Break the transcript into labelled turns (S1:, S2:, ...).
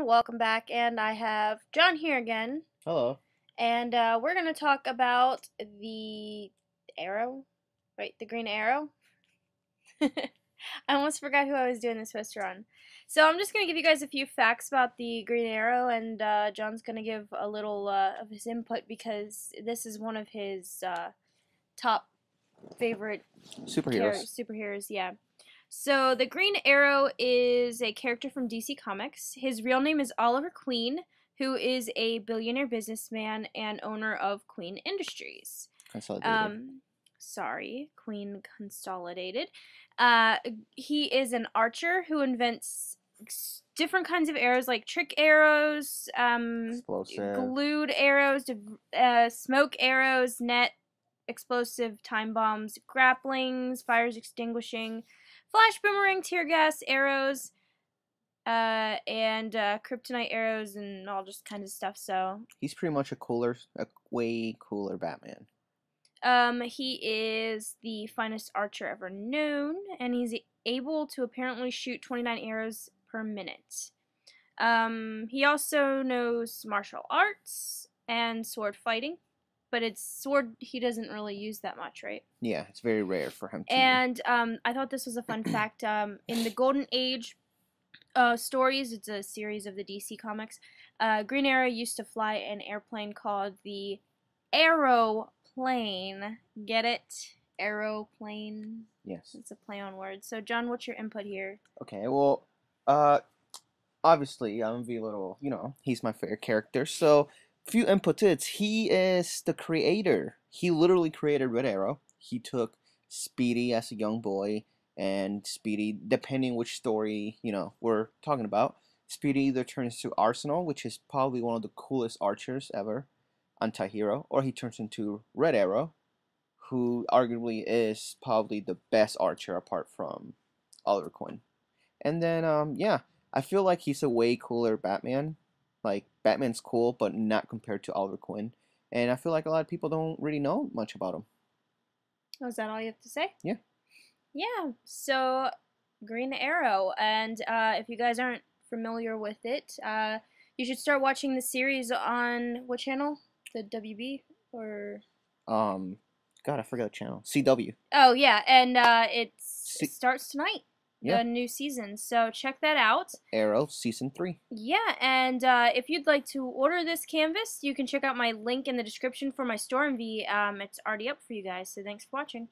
S1: everyone, welcome back, and I have John here again,
S2: Hello.
S1: and uh, we're gonna talk about the arrow, right? The green arrow. I almost forgot who I was doing this poster on. So I'm just gonna give you guys a few facts about the green arrow, and uh, John's gonna give a little uh, of his input because this is one of his uh, top favorite
S2: Superheroes.
S1: superheroes, yeah. So the Green Arrow is a character from DC Comics. His real name is Oliver Queen, who is a billionaire businessman and owner of Queen Industries.
S2: Consolidated.
S1: Um, sorry, Queen Consolidated. Uh, he is an archer who invents different kinds of arrows, like trick arrows, um,
S2: Explosive.
S1: glued arrows, uh, smoke arrows, net explosive time bombs, grapplings, fires extinguishing, flash boomerang, tear gas, arrows, uh, and uh, kryptonite arrows, and all just kind of stuff. So,
S2: He's pretty much a cooler, a way cooler Batman.
S1: um, he is the finest archer ever known, and he's able to apparently shoot 29 arrows per minute. Um, he also knows martial arts and sword fighting, but it's sword he doesn't really use that much, right?
S2: Yeah, it's very rare for him to.
S1: And um, I thought this was a fun fact. Um, in the Golden Age uh, stories, it's a series of the DC comics. Uh, Green Arrow used to fly an airplane called the Arrowplane. Get it? Arrowplane.
S2: yes.
S1: It's a play on words. So, John, what's your input here?
S2: Okay. Well, uh, obviously I'm a little. You know, he's my favorite character. So, few inputs. It's he is the creator. He literally created Red Arrow. He took Speedy as a young boy, and Speedy, depending which story you know we're talking about, Speedy either turns to Arsenal, which is probably one of the coolest archers ever, anti-hero, or he turns into Red Arrow, who arguably is probably the best archer apart from Oliver Queen. And then um yeah, I feel like he's a way cooler Batman. Like Batman's cool, but not compared to Oliver Queen. And I feel like a lot of people don't really know much about him.
S1: Oh, is that all you have to say?
S2: Yeah.
S1: Yeah. So, Green Arrow, and uh, if you guys aren't familiar with it, uh, you should start watching the series on what channel? The WB or?
S2: Um, God, I forgot the channel. CW.
S1: Oh yeah, and uh, it starts tonight.
S2: Yeah.
S1: The new season. So check that out.
S2: Arrow season three.
S1: Yeah, and uh, if you'd like to order this canvas, you can check out my link in the description for my store and V. Um, it's already up for you guys. So thanks for watching.